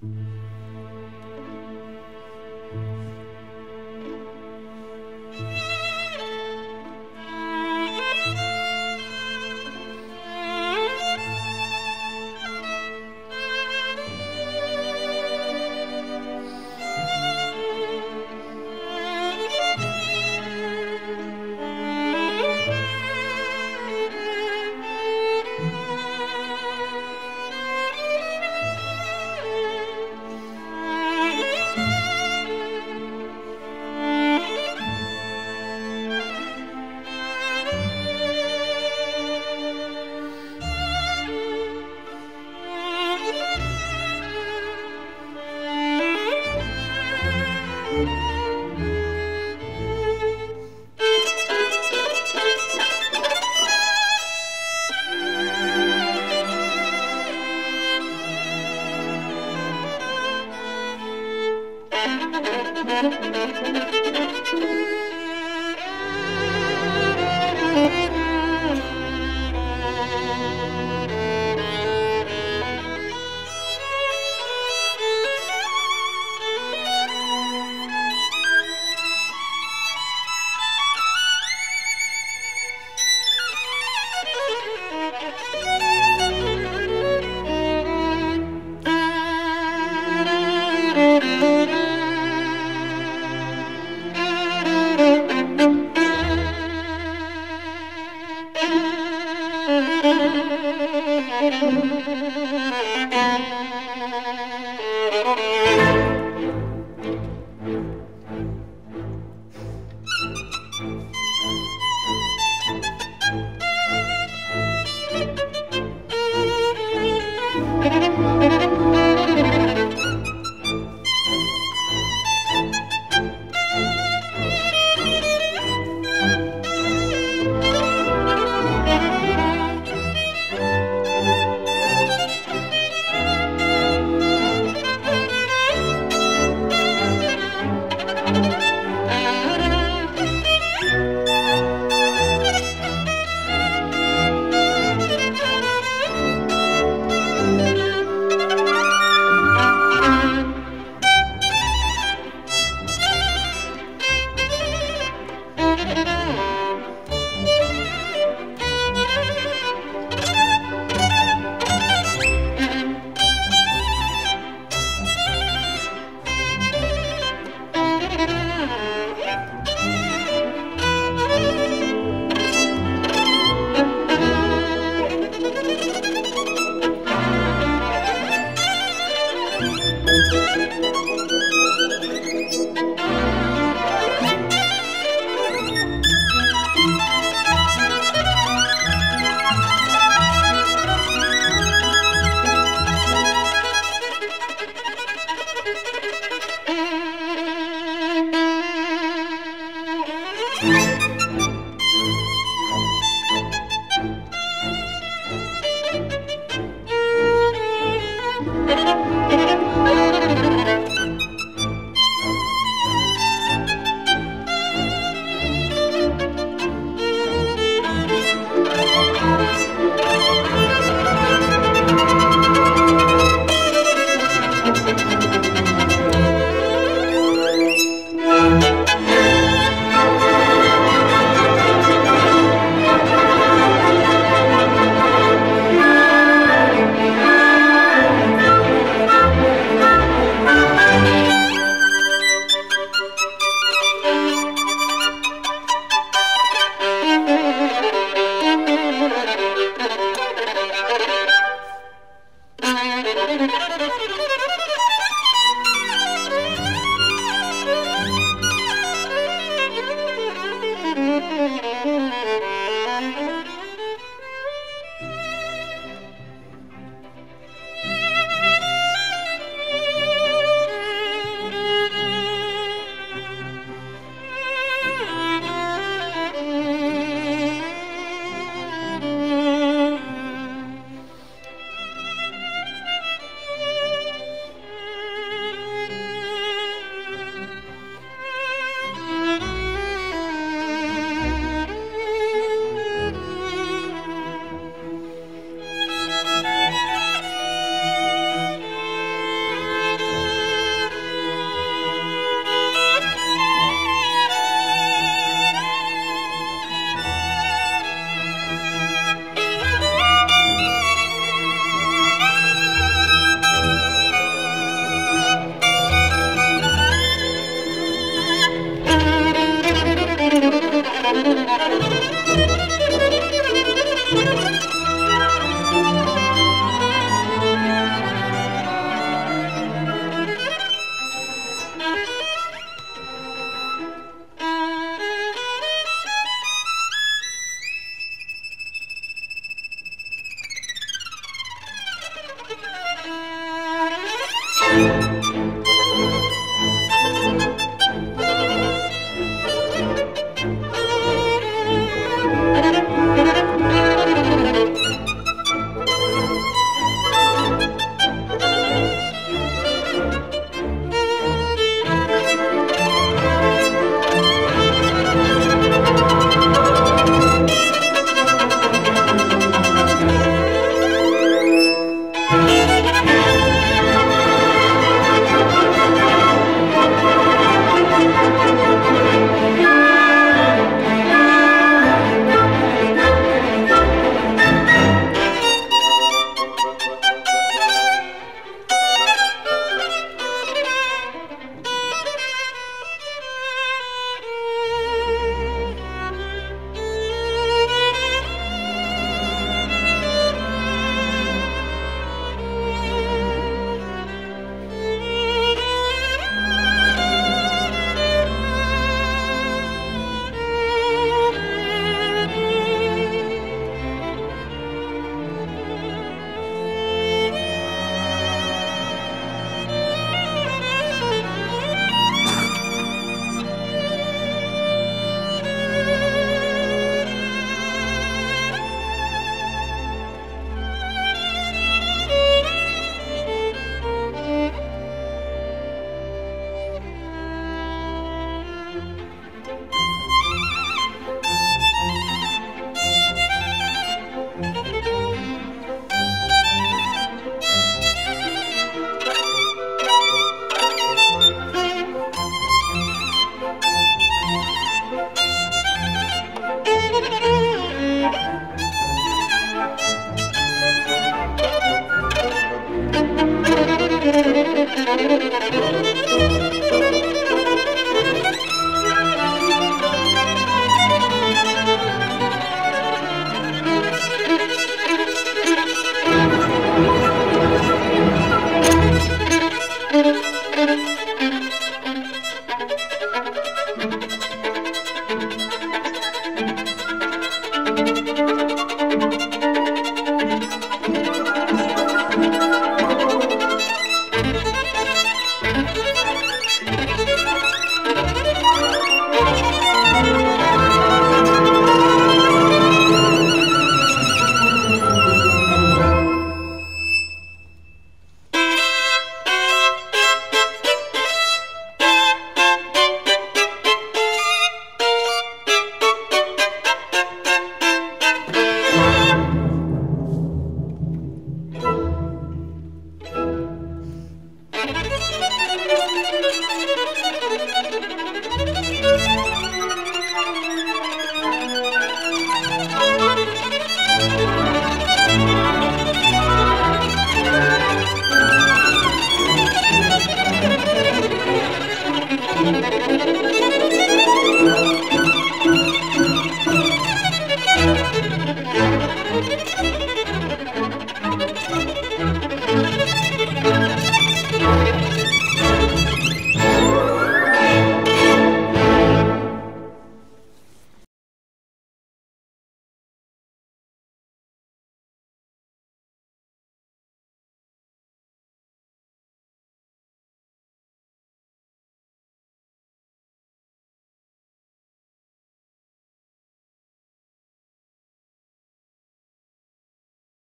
Thank Música Thank you.